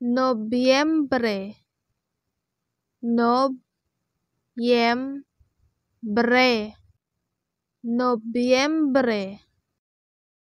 noviembre. Noviembre. Noviembre.